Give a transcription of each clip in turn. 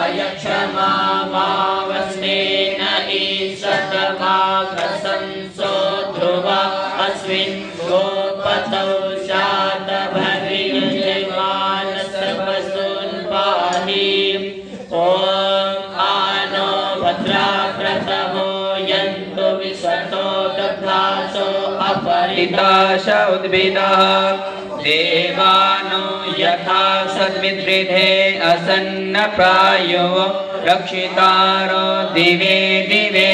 अयक्षमा मावस्तेन ईशतमाघसंसो ध्रुव अस्मिन् गोपतौ शातभर्यजमानसवसून् पाहि ॐ आनो भद्रा प्रथमो यन्तु विशतो दग्धासो अपरिता उद्भिदः देवानो यथा सद्विद्रिधे असन्नप्रायो रक्षितारो दिवे दिवे।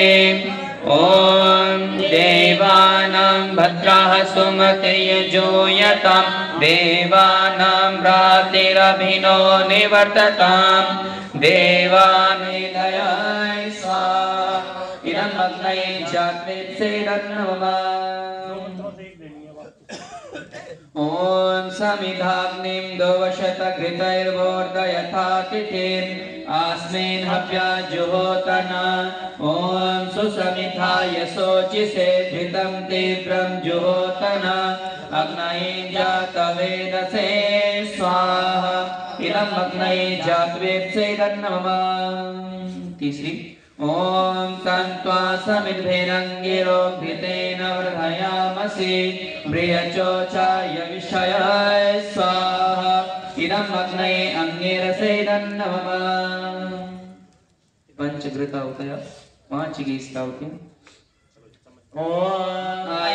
ॐ देवानां भद्राः सुमतिर्यजूयतां, देवानां भ्रातिरभिनो निवर्तताम् देवानिलयाय स्वाहा इदम् अग्नये ॐ समिधाग्निं दोवशतघृतैर्वोर्धयथा तिथिम् अस्मिन् हव्या जुहोतन ॐ सुसमिधाय शोचिषे धृतं तीव्रं जुहोतन। अग्नये जातवेदसे स्वाहा। इदम् अग्नये जातवेत्सेदन्नमः तीसरी। ॐ तन्त्वा समिद्भिरङ्गिरो घृतेन वर्धयामसि। प्रियचोचाय विषयाय स्वाहा। इदम् अग्नये पाँच की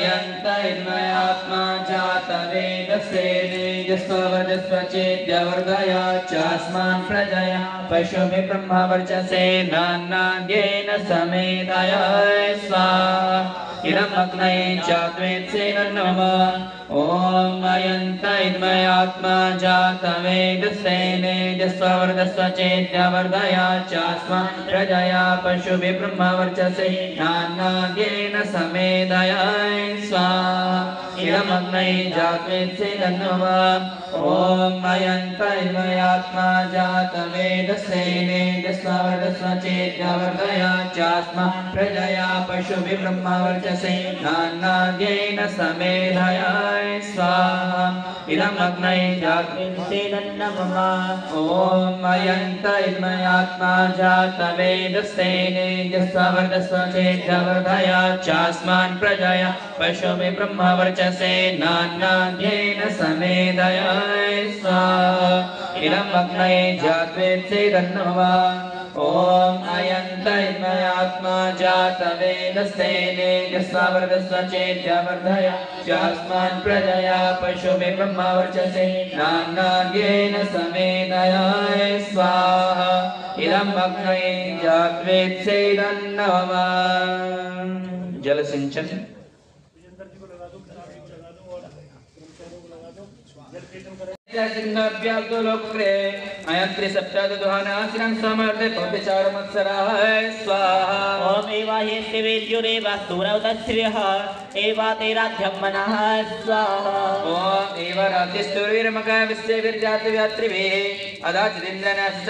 यन्तैर्मायात्मा चातवेदसेनेजस्वस्व चेत्यवर्दया चास्मान् प्रजया पशुमि ब्रह्मवर्यसेनान्द्येन समेधय स्वा च द्वे नमः ॐ अयन्त इन्मयात्मा जातवेदसे नेजस्ववर्धस्व चेद्यवर्धया चास्मान् प्रजया पशुभि ब्रह्मवर्चसे नान्नाद्येन समेधय स्वाहा। इदमग्नये जात्वेत्सेन नमः ॐ अयन्त इन्मयात्मा जातवेदसे नेजस्ववर्धस्व चेद्यवर्धया चास्मान् प्रजया पशुभि ब्रह्मवर्चसे नान्नाद्येन समेधय स्वाहा। इदमग्नये जात्वेत्सेन नमः ॐ अयन्त इन्मयात्मा जातवेदसे नेजस्ववर्धस्व चेद्यवर्धया चास्मान् प्रजया। पशुभि ब्रह्मवर्चसे नान्नाद्येन समेधय स्वाहा। इदम् अग्नये जात्वेत्सेदन्नमः ॐ अयन्त इन्मयात्मा जातवेदस्तेने यस्वावर्धस्व चेद्यवर्धय चास्मान् प्रजया पशुभि ब्रह्मवर्चसे नान्नाद्येन समेधय स्वाहा। इदम् अग्नये जात्वेत्सेदन्नमः जल सिंचन स्वाहा वेद्युरेव स्तुरौतश्रियः एवातेराध्यं मनः स्वाहा। ॐ एव रातिस्तुर्वीरमका अदाचिदिन्द्रनश्च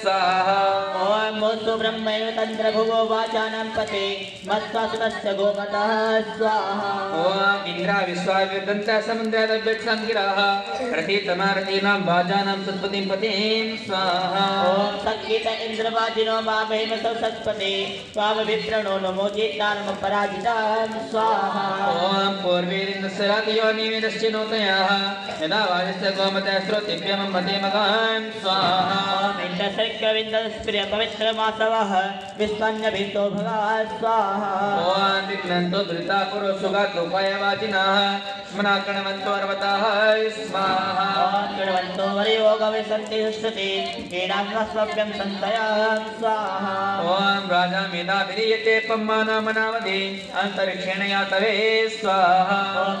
स्वाहा। ॐ मोस्तु ब्रह्मैव तन्द्रभुवो वाचानं पते मत्स्वासुतस्य गोमतः स्वाहा। ॐ इन्द्रा विश्वाविर्दन्त समुद्रादभ्यक्षाङ्गिराः वाजानां सत्पतिं पतिं स्वाहा। ॐ सङ्गीत इन्द्रवाजिनो सत्पते स्वामभिप्रणो नमो स्वाहा। ॐ नूतयाः यदा वाजस्य गोमतः श्रोतिभ्यमं पते स्वाहा। ॐ विघ्नन्तो धृता स्मनाकणवन्तो अर्वताः स्वाहा। ॐ कृण्वन्तो वरयोगवे सन्ति सुश्रुति स्वाहा। ॐ राजा मेधा विधीयते पम्मानामनावधि अन्तरिक्षेण यातवे स्वाहा। ॐ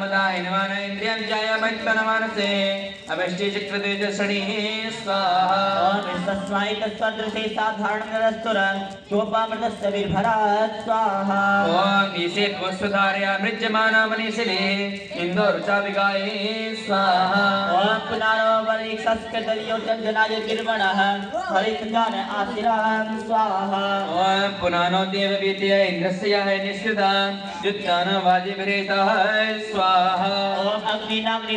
मदायनमान स्वाहा ॐ विश्वस्मै तत्सदृशे साधारणरस्तुरं सोपामृतस्य विभरा स्वाहा। ॐ ईशे वस्तुधारया मृज्यमाना इन्दोरुचाभिगाये स्वाहा। ॐ पुनारो वरीक्षस्कृतयो चन्दनाय गिर्वणः हरितजान आशिरां स्वाहा। ॐ पुनानो देववीत्य इन्द्रस्य यः निःसृता युक्तानवाजिभिरेतः स्वाहा। अग्निनाग्नि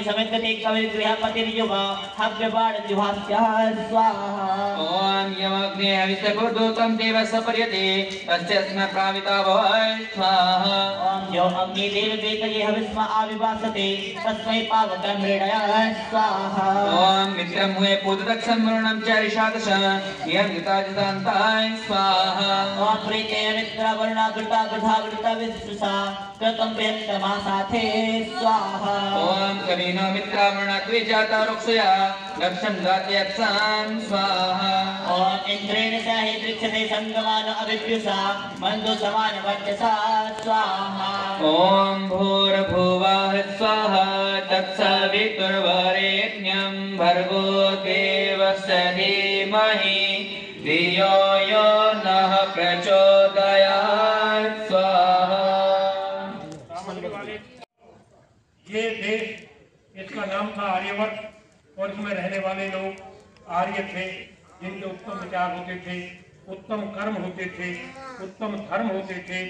स्वाहा ॐ यमग्ने हविष्यभूतोतं देवस्य पर्यते अस्य स्म प्राविता भव स्वाहा। ॐ यो अग्निदेव वेतये हविस्म आविवासते तस्मै पावकं मृडय स्वाहा। ॐ मित्रं मुहे पूतदक्षं वरुणं च ऋषादश इयं युताजितान्ताय स्वाहा। ॐ प्रीते मित्रवर्णा कृता कृता वृता प्रियन्तमासाथे स्वाहा। ॐ कवीनो मित्रावृणद्विजाता वृक्षया लक्षं दात्यत्सान् स्वाहा। ॐ इन्द्रेण सह दृक्षते मन्दु समान वर्चसा स्वाहा। भूर्भुवः स्वाहा तत्सवितुर्वरेण्यं भर्गो देवस्य धीमहि धियो इसका नाम था आर्यवर्त, और इसमें रहने वाले लोग आर्य थे, जिनके उत्तम विचार होते थे, उत्तम कर्म होते थे, उत्तम धर्म होते थे।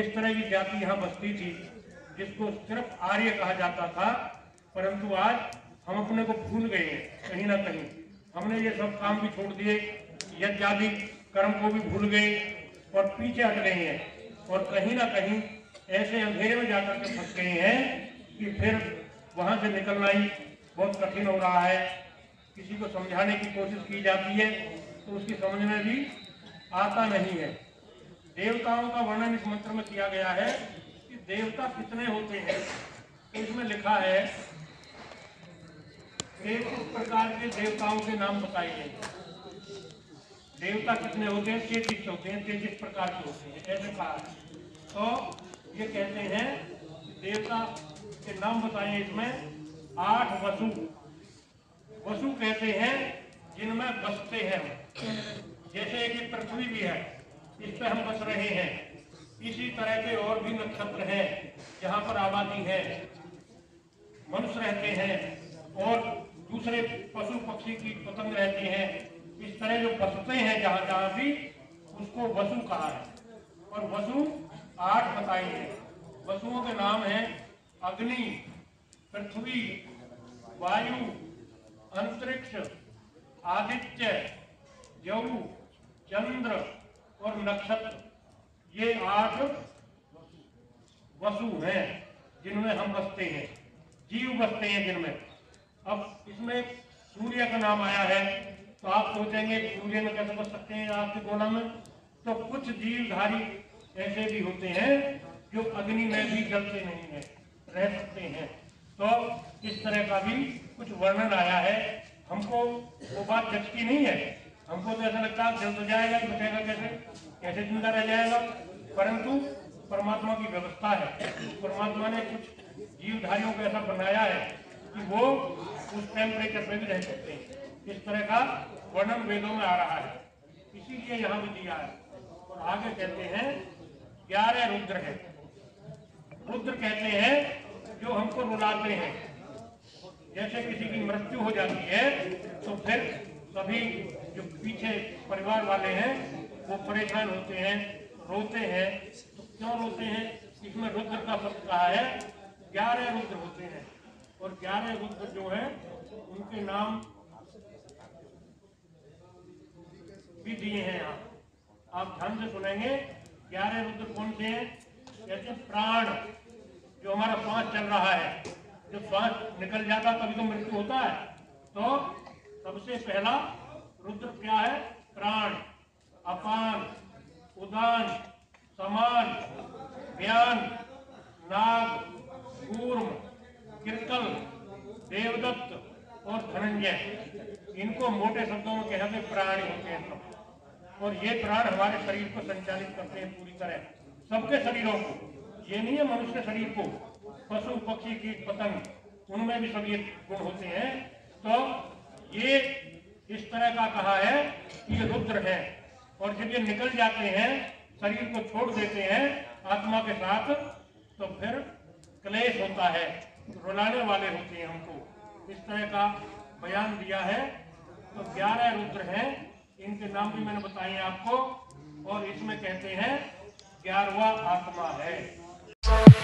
इस तरह की जाति यहाँ बसती थी, जिसको सिर्फ़ आर्य कहा जाता था। परंतु आज हम अपने को भूल गए हैं, कहीं ना कहीं। हमने ये सब काम भी छोड़ दिए यज्ञादि कर्म को भी भूल गए, और पीछे हट गए हैं। और कहीं ना कहीं ऐसे अंधेरे में जाकर के फंस गए हैं कि फिर वहाँ से निकलना ही बहुत कठिन हो रहा है। किसी को समझाने की कोशिश की जाती है तो उसकी समझ में भी आता नहीं है। देवताओं का वर्णन इस मंत्र में किया गया है कि देवता कितने होते हैं? तो इसमें लिखा है, एक उस प्रकार के देवताओं के नाम बताए गए देवता कितने होते हैं? तैतीस होते हैं, तैतीस प्रकार के होते हैं, ऐसे कहा तो ये कहते हैं देवता के नाम बताए इसमें, आठ वसु। वसु कहते हैं, जिनमें बसते हैं। जैसे एक पृथ्वी भी है, इस पे हम बस रहे हैं। इसी तरह के और भी नक्षत्र हैं, जहाँ पर आबादी है। मनुष्य रहते हैं, और दूसरे पशु पक्षी की पतंग रहती हैं। इस तरह जो बसते हैं, जहाँ जहाँ भी, उसको वसु कहा है। और वसु आठ बताए हैं। वसुओं के नाम हैं अग्नि, पृथ्वी, वायु, अंतरिक्ष, आदित्य जौ चंद्र और नक्षत्र, ये आठ वसु हैं जिनमें हम बसते हैं, जीव बसते हैं जिनमें। अब इसमें सूर्य का नाम आया है तो आप सोचेंगे सूर्य में कैसे बच सकते हैं आपके गोला में? तो कुछ जीवधारी ऐसे भी होते हैं जो अग्नि में भी जलते नहीं है। रह सकते हैं। तो इस तरह का भी कुछ वर्णन आया है। हमको वो बात जचती नहीं है। हमको तो ऐसा लगता है जल तो जाएगा। बचेगा कैसे? कैसे ज़िंदा रह जाएगा? परंतु परमात्मा की व्यवस्था है। परमात्मा ने कुछ जीवधारियों को ऐसा बनाया है कि वो उस टेम्परेचर पे भी रह सकते हैं। इस तरह का वर्णन वेदों में आ रहा है। इसीलिए यहाँ भी दिया है। और आगे कहते हैं ग्यारह रुद्र है। रुद्र कहते हैं जो हमको रुलाते हैं। जैसे किसी की मृत्यु हो जाती है तो फिर सभी जो पीछे परिवार वाले हैं, वो परेशान होते हैं, रोते हैं। तो क्यों रोते हैं? इसमें रुद्र का शब्द कहा है, ग्यारह रुद्र होते हैं। और ग्यारह रुद्र जो है, उनके नाम भी दिए हैं यहाँ। आप ध्यान से सुनेंगे, ग्यारह रुद्र कौन से हैं? जैसे प्राण। जो हमारा श्वास चल रहा है, जब श्वास निकल जाता तभी तो मृत्यु होता है। तो सबसे पहला रुद्र क्या है? प्राण, अपान, उदान, समान, ज्ञान, नाग, कूर्म किरकल देवदत्त और धनंजय। इनको मोटे शब्दों में कहते हैं प्राणी होते हैं सब। और ये प्राण हमारे शरीर को संचालित करते हैं पूरी तरह। सबके शरीरों को। ये नहीं है मनुष्य शरीर को, पशु, पक्षी, कीट, पतंग, उनमें भी सब ये गुण होते हैं। तो ये इस तरह का कहा है कि ये रुद्र है। और जब ये निकल जाते हैं, शरीर को छोड़ देते हैं आत्मा के साथ तो फिर क्लेश होता है। रुलाने वाले होते हैं हमको। इस तरह का बयान दिया है। तो ग्यारह रुद्र हैं। इनके नाम भी मैंने बताए आपको। और इसमें कहते हैं, ग्यारहवा आत्मा है। Thank you.